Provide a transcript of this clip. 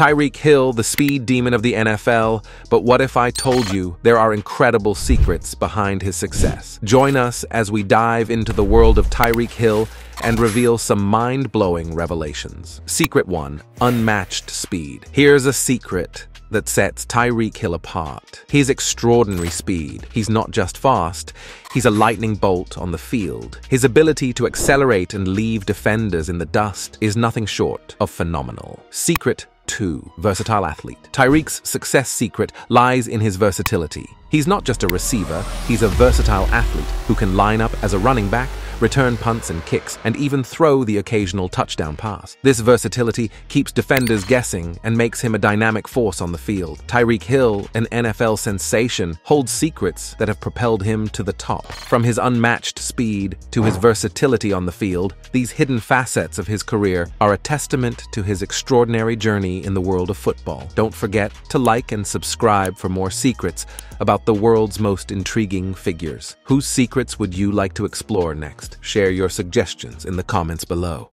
Tyreek Hill, the speed demon of the NFL, but what if I told you there are incredible secrets behind his success? Join us as we dive into the world of Tyreek Hill and reveal some mind-blowing revelations. Secret 1. Unmatched speed. Here's a secret that sets Tyreek Hill apart. His extraordinary speed. He's not just fast, he's a lightning bolt on the field. His ability to accelerate and leave defenders in the dust is nothing short of phenomenal. Secret 2. Versatile athlete. Tyreek's success secret lies in his versatility. He's not just a receiver, he's a versatile athlete who can line up as a running back, return punts and kicks, and even throw the occasional touchdown pass. This versatility keeps defenders guessing and makes him a dynamic force on the field. Tyreek Hill, an NFL sensation, holds secrets that have propelled him to the top. From his unmatched speed to his versatility on the field, these hidden facets of his career are a testament to his extraordinary journey in the world of football. Don't forget to like and subscribe for more secrets about the world's most intriguing figures. Whose secrets would you like to explore next? Share your suggestions in the comments below.